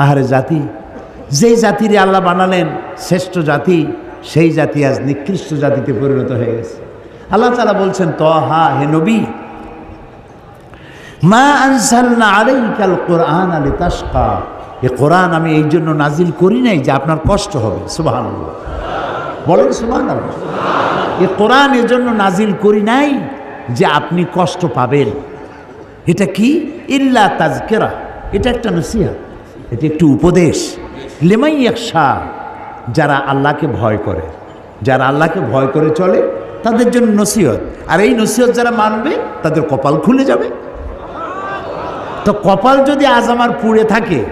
আহারে জাতি, যেই জাতিরে আল্লাহ বানালেন শ্রেষ্ঠ জাতি, সেই জাতি আজ নিকৃষ্ট জাতিতে পরিণত হয়ে গেছে। আল্লাহ তালা বলছেন ত হা নবী, মা আনসালনা আলাইকাল কোরআন আলী তাসকা এ কোরআন আমি এই জন্য নাজিল করি নাই যে আপনার কষ্ট হবে। সুবাহান বলেন সুবাহান এ কোরআন এর জন্য নাজিল করি নাই যে আপনি কষ্ট পাবেন। এটা কি? ইল্লা তাজকেরা এটা একটা নসিহা এটা একটি উপদেশ। লেমাই একশা যারা আল্লাহকে ভয় করে। যারা আল্লাহকে ভয় করে চলে, তাদের জন্য নসিহত। আর এই নসিহত যারা মানবে, তাদের কপাল খুলে যাবে। তো কপাল যদি আজ আমার পুড়ে থাকে,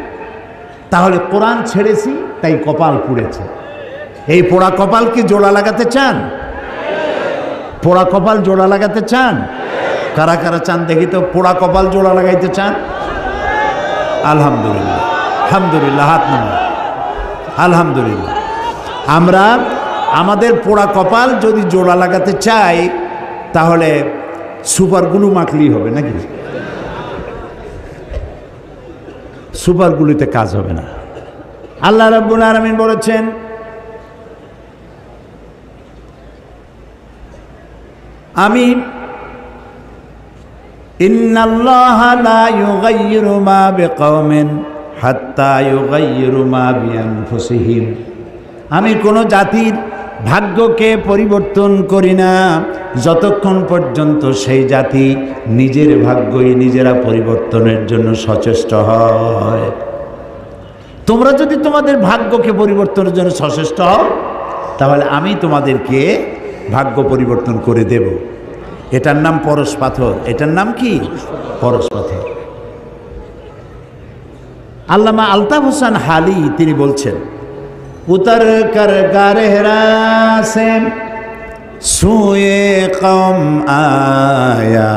তাহলে কোরআন ছেড়েছি, তাই কপাল পুড়েছে। এই পোড়া কপালকে জোড়া লাগাতে চান? পোড়া কপাল জোড়া লাগাতে চান? কারা কারা চান দেখি তো, পোড়া কপাল জোড়া লাগাইতে চান? আলহামদুলিল্লাহ। আলহামদুলিল্লাহ, হাত নামা আলহামদুলিল্লাহ। আমরা আমাদের পোড়া কপাল যদি জোড়া লাগাতে চাই, তাহলে সুপার গুলু মাখলেই হবে, নাকি? সুপার গুলিতে কাজ হবে না। আল্লাহ রাব্বুল আলামিন বলেছেন, আমি ইন্নাল্লাহা লা ইউগাইয়িরু মা বিকাওমিন। আমি কোনো জাতির ভাগ্যকে পরিবর্তন করি না। যতক্ষণ পর্যন্ত সেই জাতি নিজের ভাগ্যই নিজেরা পরিবর্তনের জন্য সচেষ্ট হয়। তোমরা যদি তোমাদের ভাগ্যকে পরিবর্তনের জন্য সচেষ্ট হও, তাহলে আমি তোমাদেরকে ভাগ্য পরিবর্তন করে দেব। এটার নাম পরশ পাথর। এটার নাম কি? পরশ পাথর। আল্লামা আলতাফ হোসেন হালি তিনি বলছেন उतर कर गहरा से सुए कौम आया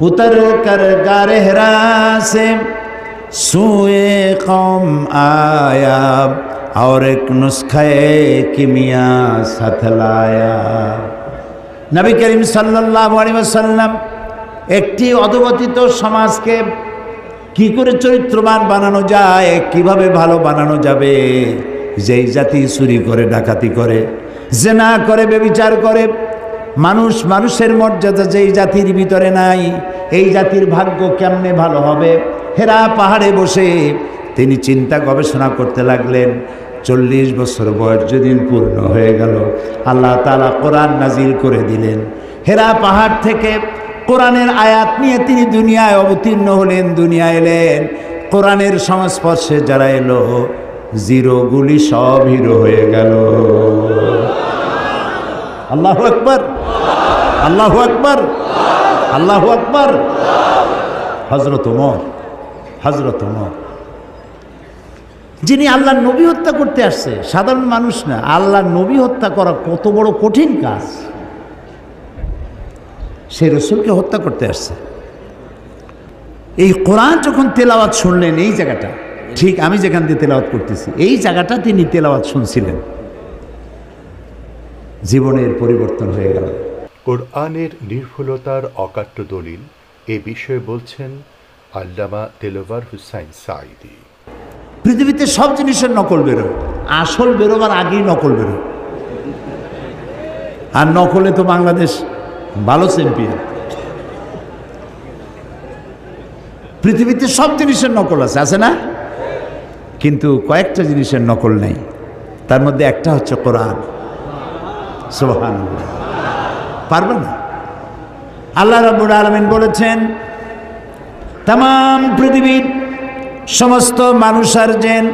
उतर कर गहरा से सुए कौम आया और एक नुस्खे किमिया सथलाया নবী করিম সাল্লাল্লাহু আলাইহি ওয়াসাল্লাম একটি অধবতিত সমাজকে কি করে চরিত্রবান বানানো যায়? কীভাবে ভালো বানানো যাবে? যেই জাতি চুরি করে, ডাকাতি করে, জেনা করে বেবিচার করে, মানুষ মানুষের মর্যাদা যেই জাতির ভিতরে নাই, এই জাতির ভাগ্য কেমনে ভালো হবে? হেরা পাহাড়ে বসে তিনি চিন্তা গবেষণা করতে লাগলেন। চল্লিশ বছর বয়স যেদিন পূর্ণ হয়ে গেল, আল্লাহ তালা কোরআন নাজিল করে দিলেন। হেরা পাহাড় থেকে কোরআনের আয়াত নিয়ে তিনি দুনিয়ায় অবতীর্ণ হলেন দুনিয়া এলেন। কোরআনের সংস্পর্শে যারা এলো জিরোগুলি সব হিরো হয়ে গেল। আল্লাহ আকবর। আল্লাহ আকবর। আল্লাহ আকবর। হজরত উমর হজরত উমর যিনি আল্লাহ নবী হত্যা করতে আসছে, সাধারণ মানুষ না আল্লাহ নবী হত্যা করা কত বড় কঠিন কাজ। সেই রসুলকে হত্যা করতে আসছে। এই কোরআন যখন তেলাওয়াত শুনলেন এই জায়গাটা ঠিক আমি যেখান দিয়ে তেলাওয়াত করতেছি এই জায়গাটা তিনি তেলাওয়াত শুনছিলেন। জীবনের পরিবর্তন হয়ে গেল। কোরআনের নির্ভুলতার অকাট্য দলিল এ বিষয়ে বলছেন আল্লামা দেলোয়ার হুসাইন সাইদি পৃথিবীতে সব জিনিসের নকল বেরো আসল বেরোবার আগেই নকল বেরো আর নকলে তো বাংলাদেশ চ্যাম্পিয়ন পৃথিবীতে সব জিনিসের নকল আছে আছে না? কিন্তু কয়েকটা জিনিসের নকল নেই। তার মধ্যে একটা হচ্ছে কোরআন। সোহান পারবে না? আল্লাহ রাবুল আলমিন বলেছেন তাম পৃথিবীর সমস্ত মানুষ আর জেন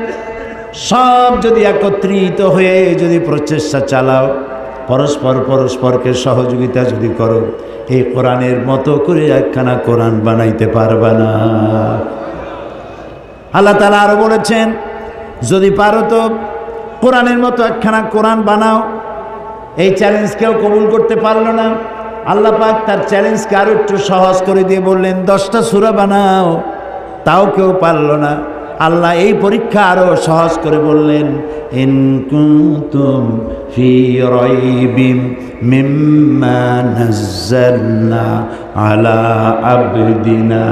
সব যদি একত্রিত হয়ে যদি প্রচেষ্টা চালাও পরস্পর পরস্পরকে সহযোগিতা যদি করো, এই কোরআনের মতো করে একখানা কোরআন বানাইতে পারবা না। আল্লাহ তালা আরও বলেছেন, যদি পারো তো কোরআনের মতো একখানা কোরআন বানাও। এই চ্যালেঞ্জ কেউ কবুল করতে পারল না। আল্লাহ পাক তার চ্যালেঞ্জকে আরও একটু সহজ করে দিয়ে বললেন, দশটা সুরা বানাও। তাও কেউ পারল না। আল্লাহ এই পরীক্ষা আরও সহজ করে বললেন আলা আবদিনা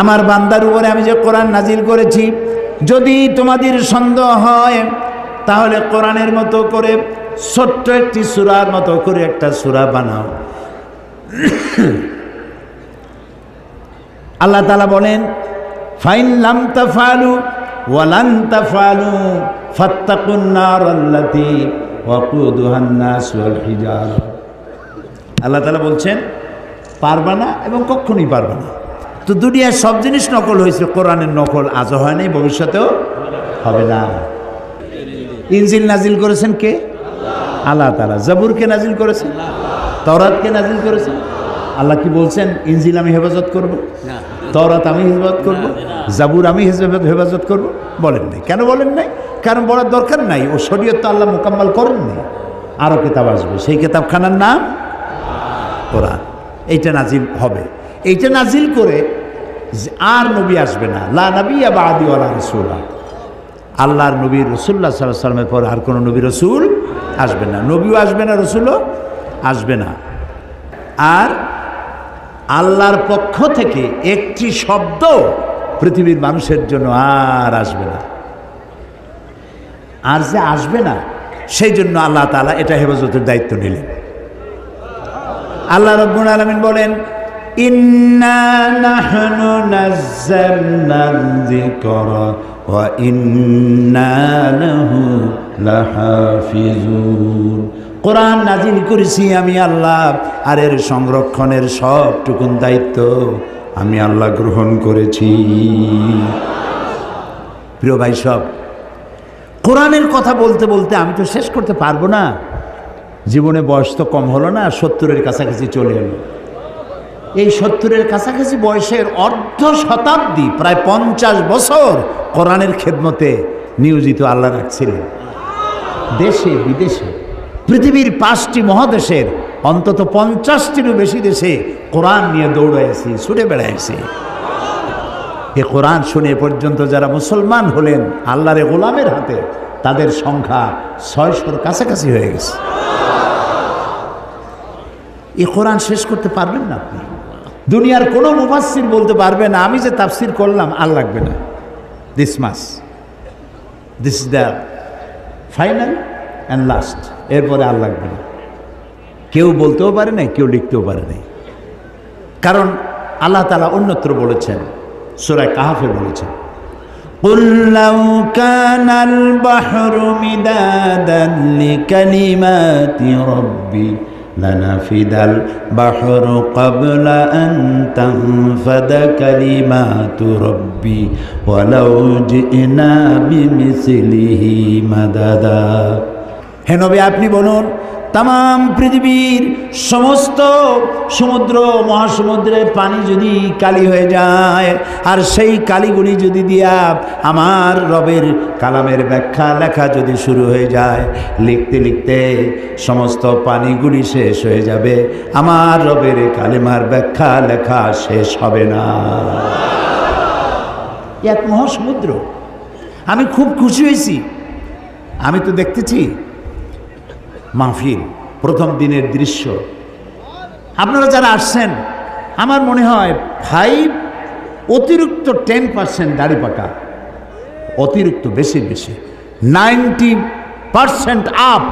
আমার বান্দার উপরে আমি যে কোরআন নাজিল করেছি, যদি তোমাদের সন্দেহ হয়, তাহলে কোরআনের মতো করে ছোট্ট একটি সুরার মতো করে একটা সুরা বানাও। আল্লাহ তালা বলেন, ফাইন লাম তাফালু ওয়ালান তাফালু ফাত্তাকুন নার আল্লাতি ওয়াকুদুহান ওয়াল হিজারা। আল্লাহ তালা বলছেন, পারবা না এবং কখনই পারবা না। তো দুনিয়ায় সব জিনিস নকল হয়েছে, কোরআনের নকল আজও হয় নাই, ভবিষ্যতেও হবে না। ইঞ্জিল নাজিল করেছেন কে? আল্লাহ তালা জাবুরকে নাজিল করেছেন? তরাতকে নাজিল করেছেন আল্লাহ কি বলছেন? ইনজিল আমি হেফাজত করব? তরাত আমি হেফাজত করব? জাবুর আমি হেফাজত হেফাজত করব? বলেন নাই। কেন বলেন নাই? কারণ বলার দরকার নাই। ও শরীয়ত তো আল্লাহ মোকাম্মল করেননি। আরও কেতাব আসবে। সেই কেতাবখানার নাম কোরআন। এইটা নাজিল হবে। এইটা নাজিল করে যে আর নবী আসবে না। লা নবী বা আদি ওলা রসুল্লাহ আল্লাহর নবী রসুল্লাহ সাল্লাহ সাল্লামের পর আর কোনো নবী রসুল আসবে না। নবীও আসবে না রসুলও আসবে না। আর আল্লাহর পক্ষ থেকে একটি শব্দ পৃথিবীর মানুষের জন্য আর আসবে না। আর যে আসবে না, সেই জন্য আল্লাহ তালা এটা হেফাজতের দায়িত্ব নিলেন। আল্লাহ রব্বুল আলমিন বলেন, ইন্না কোরআন নাজিল করেছি আমি আল্লাহ, আর এর সংরক্ষণের সবটুকুন দায়িত্ব আমি আল্লাহ গ্রহণ করেছি। প্রিয় ভাই সব, কোরআনের কথা বলতে বলতে আমি তো শেষ করতে পারব না। জীবনে বয়স তো কম হলো না, সত্তরের কাছাকাছি চলে এলো। এই সত্তরের কাছাকাছি বয়সের অর্ধ শতাব্দী, প্রায় পঞ্চাশ বছর কোরআনের খেদমতে নিয়োজিত আল্লাহ রাখছিলেন। দেশে, বিদেশে পৃথিবীর পাঁচটি মহাদেশের অন্তত পঞ্চাশটিরও বেশি দেশে কোরআন নিয়ে দৌড়াইছি ছুটে বেড়াইছি এ কোরআন শুনে পর্যন্ত যারা মুসলমান হলেন, আল্লাহর গোলামের হাতে তাদের সংখ্যা ছয়শোর কাছাকাছি হয়ে গেছে। এ কোরআন শেষ করতে পারবেন না আপনি। দুনিয়ার কোনো মুফাসির বলতে পারবে না, আমি যে তাফসির করলাম, আর লাগবে না। This mass this the final and last এরপরে আর লাগবে না কেউ বলতেও পারে নাই কেউ লিখতেও পারে নাই কারণ আল্লাহ তালা অন্যত্র বলেছেন সুরায় কাহাফে বলেছেন قل لو كان البحر مدادا لكلمات ربي لنفد البحر قبل أن تنفد كلمات ربي ولو جئنا بمثله مددا হে নবী, আপনি বলুন তাম পৃথিবীর সমস্ত সমুদ্র, মহাসমুদ্রের পানি যদি কালি হয়ে যায়, আর সেই কালিগুলি যদি দিয়া আমার রবের কালামের ব্যাখ্যা লেখা যদি শুরু হয়ে যায়, লিখতে লিখতে সমস্ত পানিগুলি শেষ হয়ে যাবে, আমার রবের কালিমার ব্যাখ্যা লেখা শেষ হবে না। এক মহাসমুদ্র। আমি খুব খুশি হয়েছি। আমি তো দেখতেছি মাহফিল, প্রথম দিনের দৃশ্য। আপনারা যারা আসছেন, আমার মনে হয় ফাইভ অতিরিক্ত টেন পার্সেন্ট দাড়ি পাকা, অতিরিক্ত বেশি বেশি। Ninety percent up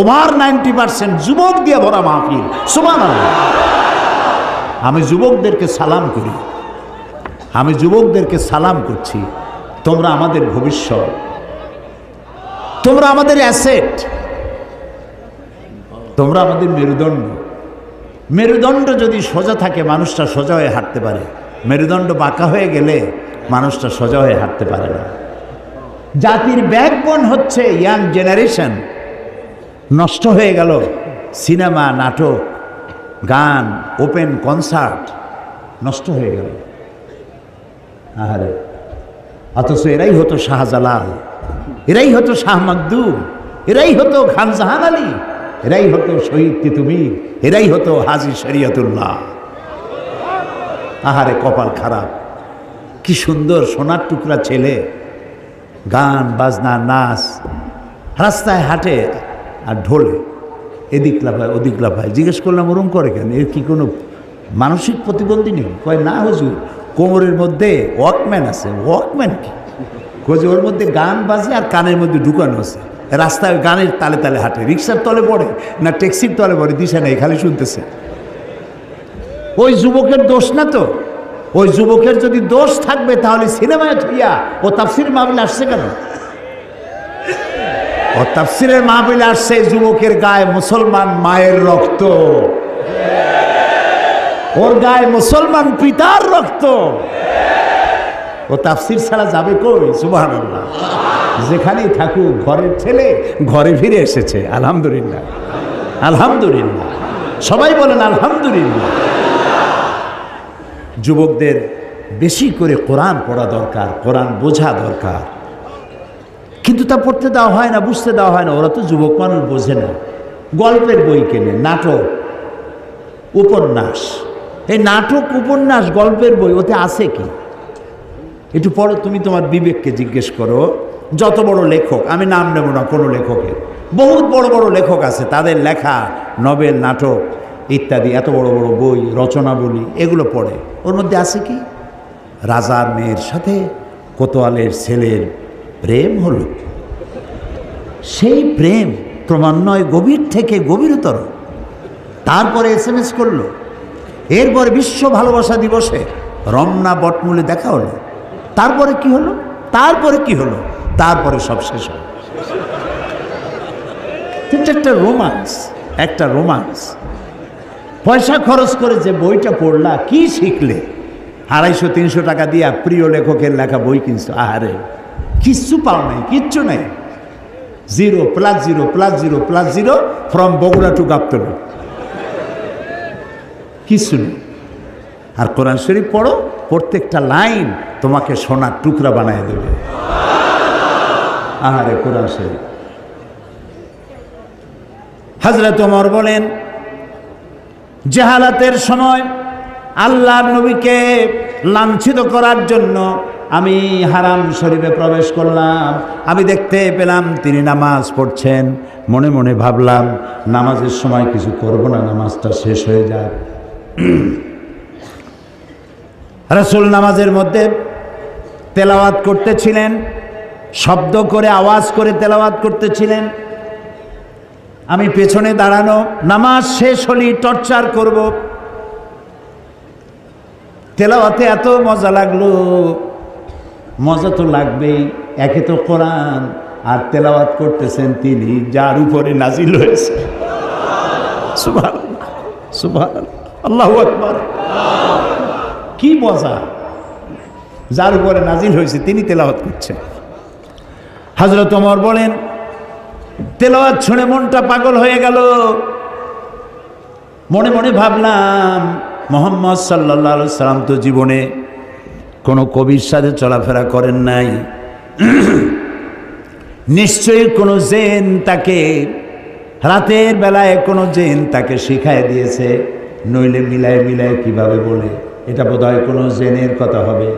over ninety percent যুবক দিয়ে ভরা মাহফিল। সমান আমি যুবকদেরকে সালাম করি। আমি যুবকদেরকে সালাম করছি। তোমরা আমাদের ভবিষ্যৎ। তোমরা আমাদের অ্যাসেট তোমরা আমাদের মেরুদণ্ড। মেরুদণ্ড যদি সোজা থাকে, মানুষটা সোজা হয়ে হাঁটতে পারে। মেরুদণ্ড বাঁকা হয়ে গেলে মানুষটা সোজা হয়ে হাঁটতে পারে না। জাতির ব্যাকবোন হচ্ছে ইয়াং জেনারেশন। নষ্ট হয়ে গেল সিনেমা, নাটক, গান, ওপেন কনসার্ট, নষ্ট হয়ে গেল। আহারে। অথচ এরাই হতো শাহজালাল, এরাই হতো শাহ মাকদুম, এরাই হতো খান জাহান আলী। এরাই হতো শহীদ তিতুমির এরাই হতো হাজি শরিয়তুল্লাহ। আহারে কপাল খারাপ। কি সুন্দর সোনার টুকরা ছেলে। গান, বাজনা, নাচ। রাস্তায় হাঁটে আর ঢোলে। এদিক লাফায়, ওদিক লাফায়। জিজ্ঞেস করলাম, ওরম করে কেন? এর কি কোনো মানসিক প্রতিবন্ধী নেই? কয়, না হুজুর, কোমরের মধ্যে ওয়াকম্যান আছে। ওয়াকম্যান কি? যে ওর মধ্যে গান বাজে আর কানের মধ্যে ঢুকানো আছে। রাস্তায় গানের তালে তালে হাঁটে। রিক্সার তলে পড়ে না ট্যাক্সির তলে পড়ে, দিশা নেই, খালি শুনতেছে। ওই যুবকের দোষ না তো? ওই যুবকের যদি দোষ থাকবে, তাহলে সিনেমায় থইয়া ও তাফসির মাহবিল আসছে কেন? ও তাফসিরের মাহবিল আসছে যুবকের গায়ে মুসলমান মায়ের রক্ত। ওর গায়ে মুসলমান পিতার রক্ত। ও তাফসির ছাড়া যাবে কই? সুবাহ যেখানেই থাকুক, ঘরের ছেলে ঘরে ফিরে এসেছে, আলহামদুলিল্লাহ। আলহামদুলিল্লাহ। সবাই বলেন আলহামদুলিল্লাহ। যুবকদের বেশি করে কোরআন পড়া দরকার, কোরআন বোঝা দরকার। কিন্তু তা পড়তে দেওয়া হয় না, বুঝতে দেওয়া হয় না, ওরা তো যুবক মানুষ বোঝে না। গল্পের বই কেনে, নাটক, উপন্যাস। এই নাটক, উপন্যাস, গল্পের বই, ওতে আছে কি? একটু পরে তুমি তোমার বিবেককে জিজ্ঞেস করো, যত বড় লেখক, আমি নাম নেব না কোনো লেখকের। বহুত বড় বড় লেখক আছে, তাদের লেখা নভেল নাটক ইত্যাদি, এত বড় বড় বই, রচনাবলী, এগুলো পড়ে। ওর মধ্যে আছে কি? রাজার মেয়ের সাথে কোতোয়ালের ছেলের প্রেম হলো সেই প্রেম ক্রমান্বয়ে গভীর থেকে গভীরতর। তারপরে এস এম এস করল। এরপরে বিশ্ব ভালোবাসা দিবসে রমনা বটমূলে দেখা হলো। তারপরে কি হলো? তারপরে কি হলো? তারপরে সব শেষ হলো। কিন্তু একটা রোমান্স একটা রোমান্স পয়সা খরচ করে যে বইটা পড়লা, কি শিখলে? আড়াইশো, তিনশো টাকা দিয়া প্রিয় লেখকের লেখা বই কিনছো। আহারে, কিচ্ছু পাও নাই, কিচ্ছু নাই। Zero plus zero plus zero plus zero from Bogura to Gabtoli. কিচ্ছু নেই। আর কোরআন শরীফ পড়ো প্রত্যেকটা লাইন তোমাকে সোনার টুকরা বানায় দেবে। আহারে কোরআন হাজরত ওমর বলেন, জেহালাতের সময় আল্লাহর নবীকে লাঞ্ছিত করার জন্য আমি হারাম শরীফে প্রবেশ করলাম। আমি দেখতে পেলাম তিনি নামাজ পড়ছেন। মনে মনে ভাবলাম, নামাজের সময় কিছু করব না, নামাজটা শেষ হয়ে যাক। রসুল নামাজের মধ্যে তেলাওয়াত করতেছিলেন, শব্দ করে, আওয়াজ করে তেলাওয়াত করতেছিলেন। আমি পেছনে দাঁড়ানো, নামাজ শেষ হলি টর্চার করব। তেলাওয়াতে এত মজা লাগল। মজা তো লাগবেই, একে তো কোরআন, আর তেলাওয়াত করতেছেন তিনি, যার উপরে নাজিল হয়েছে। সুভান সুভান আল্লাহ আকবর। কি মজা? যার উপরে নাজিল হয়েছে, তিনি তেলাওয়াত করছেন হাজরত ওমর বলেন, তেলাওয়াত শুনে মনটা পাগল হয়ে গেল। মনে মনে ভাবলাম, মোহাম্মদ সাল্লা সাল্লাম তো জীবনে কোনো কবির সাথে চলাফেরা করেন নাই। নিশ্চয়ই কোনো জেন তাকে রাতের বেলায় কোনো জেন তাকে শিখায় দিয়েছে। নইলে মিলায় মিলায় কীভাবে বলে? এটা বোধহয় কোনো জেনের কথা হবে।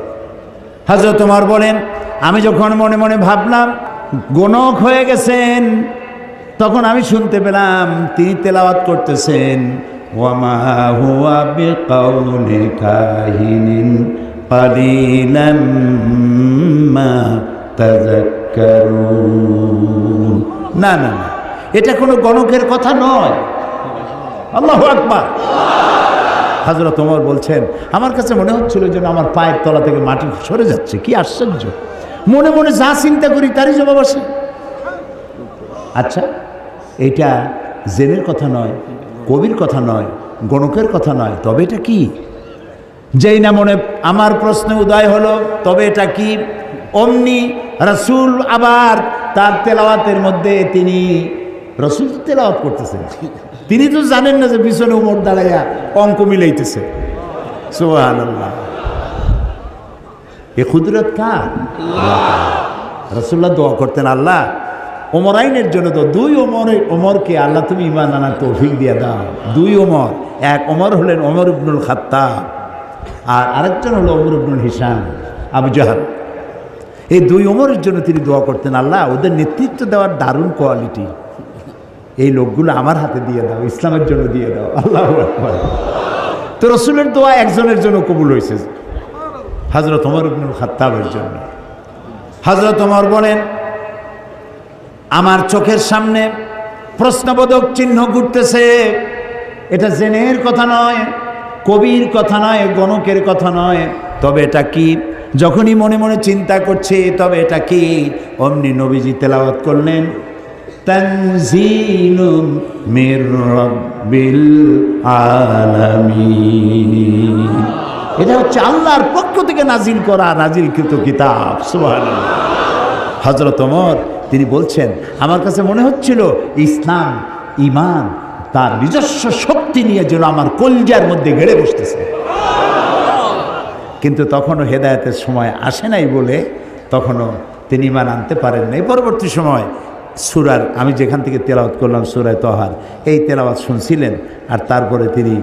হাজরত তোমার বলেন, আমি যখন মনে মনে ভাবলাম, গণক হয়ে গেছেন, তখন আমি শুনতে পেলাম, তিনি তেলাওয়াত করতেছেন, ওয়ামা হুয়া বিকাউলি কাহিনিন কালিলাম মা তাযাক্কারুন। না না, এটা কোনো গণকের কথা নয়। আল্লাহু আকবার। হাজরত ওমর বলছেন, আমার কাছে মনে হচ্ছিল যেন আমার পায়ের তলা থেকে মাটি সরে যাচ্ছে। কি আশ্চর্য। মনে মনে যা চিন্তা করি তারই জবাব আসে। আচ্ছা এটা জেনের কথা নয়, কবির কথা নয়, গণকের কথা নয়, তবে এটা কি? যেই না মনে আমার প্রশ্নে উদয় হলো, তবে এটা কি? অমনি রসুল আবার তার তেলাওয়াতের মধ্যে তিনি রসুল তেলাওয়াত করতেছেন। তিনি তো জানেন না যে পিছনে উমর দাঁড়াইয়া অঙ্ক মিলাইতেছে সোহান এ ক্ষুদরত কার? রসুল্লাহ দোয়া করতেন, আল্লাহ, ওমর আইনের জন্য তো দুই ওমরে, ওমরকে আল্লাহ তুমি ইমান আনার তৌফিক দিয়ে দাও। দুই ওমর, এক ওমর হলেন ওমর ইবনুল খাত্তা আর আরেকজন হলো ওমর ইবনুল হিসাম আবু জাহাল। এই দুই ওমরের জন্য তিনি দোয়া করতেন, আল্লাহ, ওদের নেতৃত্ব দেওয়ার দারুণ কোয়ালিটি। এই লোকগুলো আমার হাতে দিয়ে দাও, ইসলামের জন্য দিয়ে দাও। আল্লাহ। তো রসুলের দোয়া একজনের জন্য কবুল হয়েছে। হজরত ওমর ইবনুল খাত্তাবের জন্য। হজরত ওমর বলেন, আমার চোখের সামনে প্রশ্নবোধক চিহ্ন ঘুরতেছে। এটা জেনের কথা নয়, কবির কথা নয়, গণকের কথা নয়। তবে এটা কি? যখনই মনে মনে চিন্তা করছে, তবে এটা কি? অমনি নবীজি তেলাওয়াত করলেন। তানজিলুম মির রাব্বিল আলামিন। এটা হচ্ছে আল্লাহর পক্ষ থেকে নাজিল করা নাজিলকৃত কিতাব, সুবহানাল্লাহ। হজরত ওমর, তিনি বলছেন, আমার কাছে মনে হচ্ছিল ইসলাম ইমান তার নিজস্ব শক্তি নিয়ে যেন আমার কলজার মধ্যে গেড়ে বসতেছে। কিন্তু তখনও হেদায়তের সময় আসে নাই বলে তখনও তিনি ইমান আনতে পারেন নাই। পরবর্তী সময় সুরার, আমি যেখান থেকে তেলাওয়াত করলাম সুরায় তহার, এই তেলাওয়াত শুনছিলেন আর তারপরে তিনি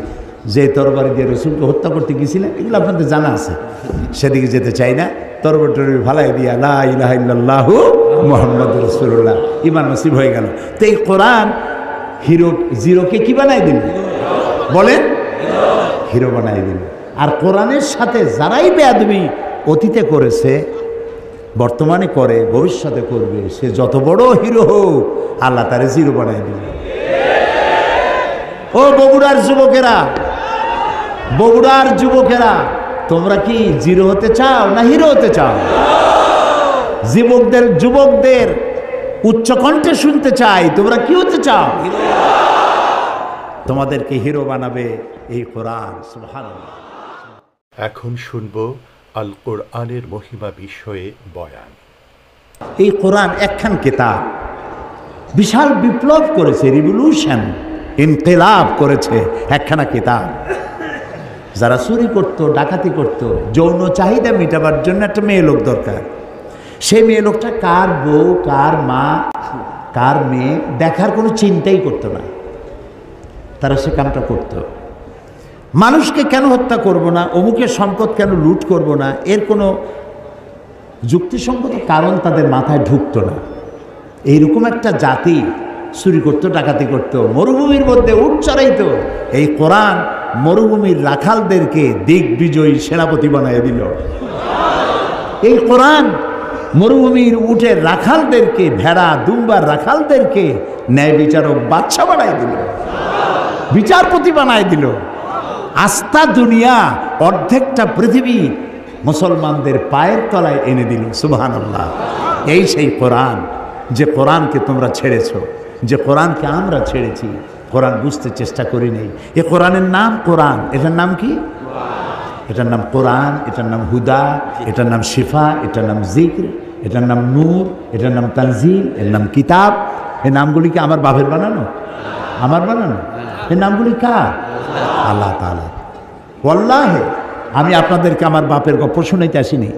যে তরবারি দিয়ে রসুলকে হত্যা করতে গিয়েছিলেন এগুলো আপনাদের জানা আছে। সেদিকে যেতে চাই না। তরবারি টরবারি ভালাই দিয়া, লা ইলাহা ইল্লাল্লাহু মোহাম্মদ রসুল্লাহ ইমান নসিব হয়ে গেল। তো এই কোরআন হিরো, জিরোকে কি বানাই দিল? বলেন, হিরো বানাই দিল। আর কোরআনের সাথে যারাই বেয়াদবি অতীতে করেছে বর্তমানে করে, ভবিষ্যতে করবে। সে যত বড় হিরো হোক, আল্লাহ তারে জিরো বানাই দিল ও বগুড়ার যুবকেরা বগুড়ার যুবকেরা, তোমরা কি জিরো হতে চাও না হিরো হতে চাও? যুবকদের যুবকদের উচ্চ কণ্ঠে শুনতে চাই, তোমরা কি হতে চাও? তোমাদেরকে হিরো বানাবে এই কোরআন এখন শুনব আল কোরআনের মহিমা বিষয়ে বয়ান। এই কোরআন একখান কেতাব। বিশাল বিপ্লব করেছে রিভলিউশন ইনকেলাব করেছে একখানা কিতাব। যারা চুরি করতো, ডাকাতি করত, যৌন চাহিদা মেটাবার জন্য একটা মেয়ে লোক দরকার। সেই মেয়ে লোকটা কার বউ, কার মা, কার মেয়ে দেখার কোনো চিন্তাই করতো না। তারা সে কামটা করতো। মানুষকে কেন হত্যা করব না? অমুকের সম্পদ কেন লুট করব না? এর কোনো যুক্তিসঙ্গত কারণ তাদের মাথায় ঢুকতো না। এইরকম একটা জাতি চুরি করতো, ডাকাতি করতো, মরুভূমির মধ্যে উঠ চড়াইতো। এই কোরআন মরুভূমির রাখালদেরকে দিগ্বিজয়ী সেনাপতি বানিয়ে দিল। এই কোরআন মরুভূমির উঠের রাখালদেরকে, ভেড়া, দুম্বার রাখালদেরকে ন্যায় বিচারক বাচ্চা বানাই দিল। বিচারপতি বানাই দিল। আস্থা দুনিয়া, অর্ধেকটা পৃথিবী মুসলমানদের পায়ের তলায় এনে দিল সুবহান আল্লাহ এই সেই কোরআন, যে কোরআনকে তোমরা ছেড়েছ, যে কোরআনকে আমরা ছেড়েছি, কোরআন বুঝতে চেষ্টা করি নেই। এ কোরআনের নাম কোরআন, এটার নাম কি? এটার নাম কোরআন, এটার নাম হুদা, এটার নাম শিফা, এটার নাম জিক্র এটার নাম নূর, এটার নাম তানজিল, এর নাম কিতাব। এই নামগুলি কি আমার বাপের বানানো? আমার বানানো? এই নামগুলি কার? আল্লাহ তালা ওল্লাহে আমি আপনাদেরকে আমার বাপের গপ্প শুনাইতে আসিনি।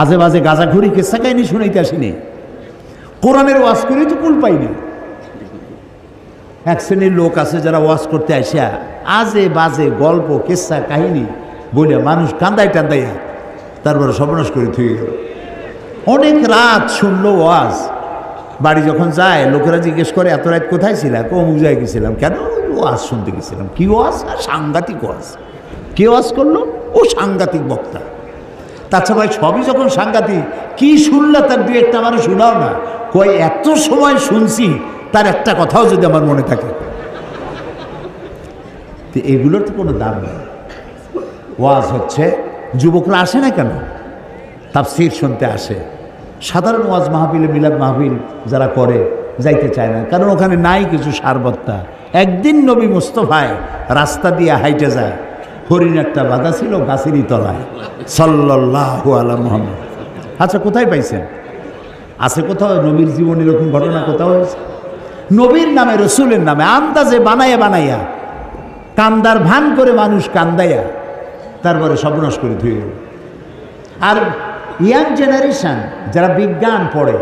আজে বাজে গাজা ঘুরি কেসা কাহিনী শুনাইতে আসিনি। কোরআনের ওয়াজ করেই তো কুল পাইনি এক শ্রেণির লোক আছে যারা ওয়াজ করতে আসিয়া আজে বাজে গল্প, কেসা কাহিনী বলে মানুষ কান্দাই টান্দাইয়া তারপরে সর্বনাশ করে থুয়ে গেল। অনেক রাত শুনলো ওয়াজ। বাড়ি যখন যায়, লোকেরা জিজ্ঞেস করে, এত রাত কোথায় ছিলাম কমুক যায় গেছিলাম। কেন? ওয়াজ শুনতে গেছিলাম। কি ওয়াজ? আর সাংঘাতিক ওয়াজ। কে ওয়াজ করল? ও সাংঘাতিক বক্তা। তাছাড়া ভাই, সবই যখন সাংঘাতিক, কি শুনলা তার দু একটা আমার শোনাও না? কই এত সময় শুনছি, তার একটা কথাও যদি আমার মনে থাকে। তো এগুলোর তো কোনো দাম নেই। ওয়াজ হচ্ছে, যুবকরা আসে না কেন? তাফসির শুনতে আসে। সাধারণ ওয়াজ মাহফিলে, মিলাদ মাহফিল যারা করে যাইতে চায় না। কারণ ওখানে নাই কিছু সারবত্তা। একদিন নবী মুস্তফায় রাস্তা দিয়ে হাইটে যায়। হরিণ একটা বাধা ছিল গাছেরই তলায়। সাল্লাহ আলা মোহাম্মদ। আচ্ছা কোথায় পাইছেন? আছে কোথাও নবীর জীবন এরকম ঘটনা কোথাও হয়েছে? নবীর নামে, রসুলের নামে, আন্দাজে বানাইয়া বানাইয়া, কান্দার ভান করে মানুষ কান্দাইয়া, তারপরে সর্বনাশ করে ধুয়ে আর ইয়াং জেনারেশন যারা বিজ্ঞান পড়ে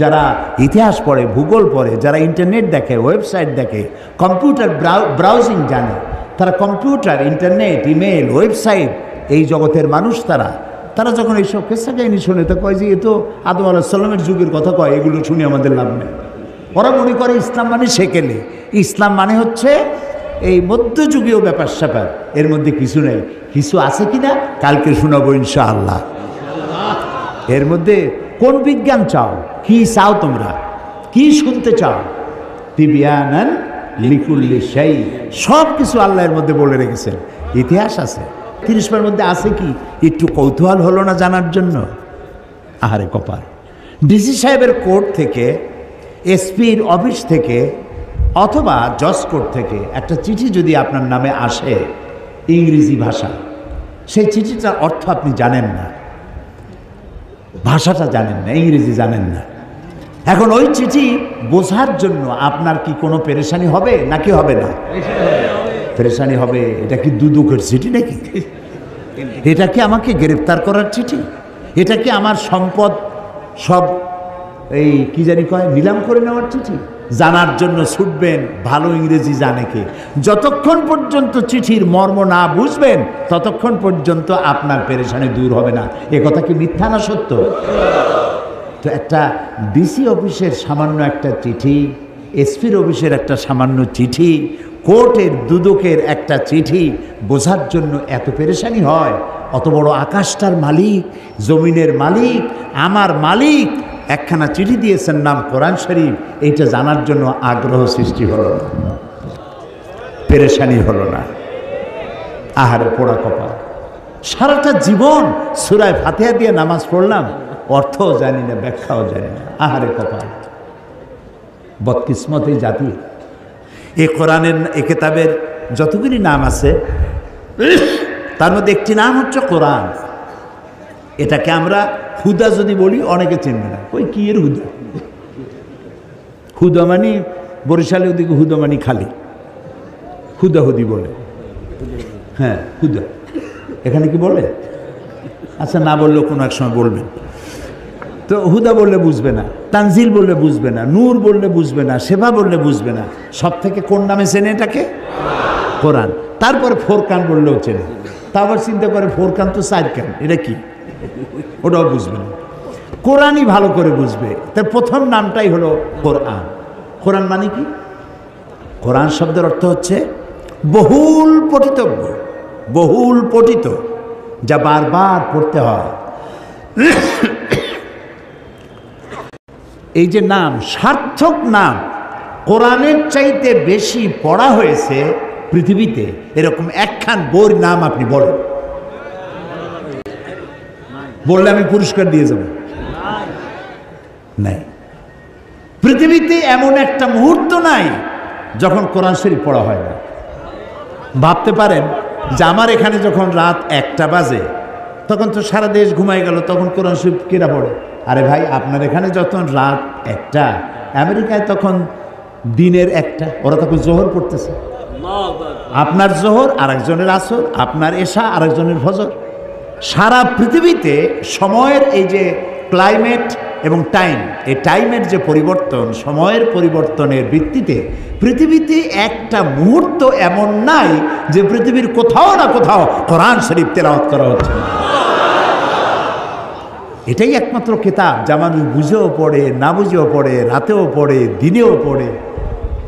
যারা ইতিহাস পড়ে, ভূগোল পড়ে, যারা ইন্টারনেট দেখে, ওয়েবসাইট দেখে, কম্পিউটার ব্রাউজিং জানে, তারা কম্পিউটার, ইন্টারনেট, ইমেল, ওয়েবসাইট, এই জগতের মানুষ তারা। তারা যখন এইসব কেসা কাহিনী শুনে, তো কয় যে, এ তো আদম আলাহ সাল্লামের যুগের কথা কয়, এগুলো শুনে আমাদের লাভ নেই। ওরা মনে করে ইসলাম মানে সেকেলে। ইসলাম মানে হচ্ছে এই মধ্যযুগীয় ব্যাপার স্যাপার, এর মধ্যে কিছু নেই। কিছু আছে কি না কালকে শোনাবো ইনশাআল্লাহ। এর মধ্যে কোন বিজ্ঞান চাও? কি চাও তোমরা? কি শুনতে চাও? তিবিয়ানান লিকুল্লি সেই সব কিছু আল্লাহর মধ্যে বলে রেখেছেন। ইতিহাস আছে। তিরিশবার মধ্যে আছে কি? একটু কৌতূহল হলো না জানার জন্য? আহারে কপাল। ডিসি সাহেবের কোর্ট থেকে, এসপির অফিস থেকে, অথবা জজ কোর্ট থেকে একটা চিঠি যদি আপনার নামে আসে, ইংরেজি ভাষা, সেই চিঠিটার অর্থ আপনি জানেন না। ভাষাটা জানেন না, ইংরেজি জানেন না। এখন ওই চিঠি বোঝার জন্য আপনার কি কোনো পেরেশানি হবে? নাকি হবে না? পেরেশানি হবে। এটা কি দুদুকের চিঠি নাকি? এটা কি আমাকে গ্রেপ্তার করার চিঠি? এটা কি আমার সম্পদ সব এই কি জানি কয়, নিলাম করে নেওয়ার চিঠি? জানার জন্য ছুটবেন, ভালো ইংরেজি জানে কে। যতক্ষণ পর্যন্ত চিঠির মর্ম না বুঝবেন, ততক্ষণ পর্যন্ত আপনার পেরেশানি দূর হবে না। এ কথা কি মিথ্যা না সত্য? তো একটা ডিসি অফিসের সামান্য একটা চিঠি এসপির অফিসের একটা সামান্য চিঠি, কোর্টের দুদকের একটা চিঠি বোঝার জন্য এত পেরেশানি হয়। অত বড় আকাশটার মালিক, জমিনের মালিক, আমার মালিক, একখানা চিঠি দিয়েছেন নাম কোরআন শরীফ, এইটা জানার জন্য আগ্রহ সৃষ্টি হলো না। পেরেশানি হলো না। আহারে পোড়া কপাল। সারাটা জীবন সুরায় ফাতিহা দিয়ে নামাজ পড়লাম। অর্থও জানি না, ব্যাখ্যাও জানি না। আহারে কপাল। বদকিসমত এই জাতি। এ কোরআনের, এ কেতাবের যতগুলি নাম আছে, তার মধ্যে একটি নাম হচ্ছে কোরআন। এটাকে আমরা হুদা যদি বলি, অনেকে চিনবে না। ওই কি এর হুদা? হুদা মানে বরিশালে ওদিকে হুদা মানে খালি। হুদাহুদি বলে। হ্যাঁ হুদা। এখানে কি বলে? আচ্ছা না বললেও কোনো এক সময় বলবেন। তো হুদা বললে বুঝবে না, তানজিল বললে বুঝবে না, নূর বললে বুঝবে না সেবা বললে বুঝবে না সব থেকে কোন নামে চেনে এটাকে? কোরআন। তারপরে ফোরকান বললেও চেনে। তা আবার চিন্তা করে ফোরকান তো চার কান এটা কি? ওটাও বুঝবে না। কোরআনই ভালো করে বুঝবে। তার প্রথম নামটাই হলো কোরআন। কোরআন মানে কি? কোরআন শব্দের অর্থ হচ্ছে বহুল পঠিতব্য, বহুল পঠিত, যা বারবার পড়তে হয়। এই যে নাম, সার্থক নাম, কোরআনের চাইতে বেশি পড়া হয়েছে পৃথিবীতে, এরকম একখান বইর নাম আপনি বলেন। বললে আমি পুরস্কার দিয়ে যাব। নাই। পৃথিবীতে এমন একটা মুহূর্ত নাই যখন কোরআন শরীফ পড়া হয় না। ভাবতে পারেন যে আমার এখানে যখন রাত একটা বাজে, তখন তো সারা দেশ ঘুমাই গেল, তখন কোরআন শরীফ কেনা পড়ে? আরে ভাই, আপনার এখানে যখন রাত একটা, আমেরিকায় তখন দিনের একটা, ওরা তখন জোহর পড়তেছে। আপনার জোহর, আরেকজনের আসর, আপনার এশা, আরেকজনের ফজর। সারা পৃথিবীতে সময়ের এই যে ক্লাইমেট এবং টাইম, এই টাইমের যে পরিবর্তন, সময়ের পরিবর্তনের ভিত্তিতে পৃথিবীতে একটা মুহূর্ত এমন নাই যে পৃথিবীর কোথাও না কোথাও কোরআন শরীফ তেলাওয়াত করা হচ্ছে। না এটাই একমাত্র কিতাব যা মানুষ বুঝেও পড়ে না বুঝেও পড়ে রাতেও পড়ে দিনেও পড়ে।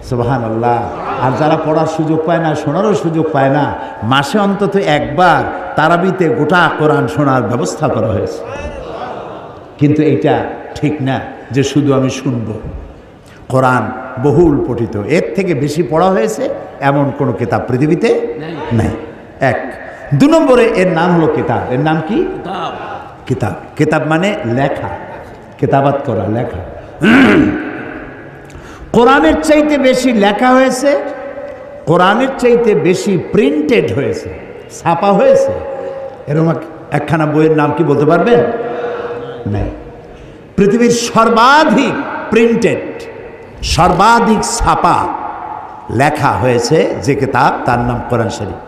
সোবাহান আল্লাহ আর যারা পড়ার সুযোগ পায় না শোনারও সুযোগ পায় না মাসে অন্তত একবার তারাবিতে গোটা কোরআন শোনার ব্যবস্থা করা হয়েছে। কিন্তু এইটা ঠিক না যে শুধু আমি শুনব। কোরআন বহুল পঠিত। এর থেকে বেশি পড়া হয়েছে এমন কোনো কিতাব পৃথিবীতে নাই। এক। দু নম্বরে এর নাম হলো কিতাব। এর নাম কি? কিতাব। কিতাব মানে লেখা। কেতাবাত করা, লেখা। কোরআনের চাইতে বেশি লেখা হয়েছে, কোরআনের চাইতে বেশি প্রিন্টেড হয়েছে, ছাপা হয়েছে। এরকম একখানা বইয়ের নাম কি বলতে পারবেন? নাই। পৃথিবীর সর্বাধিক প্রিন্টেড সর্বাধিক ছাপা লেখা হয়েছে যে কিতাব, তার নাম কোরআন শরীফ।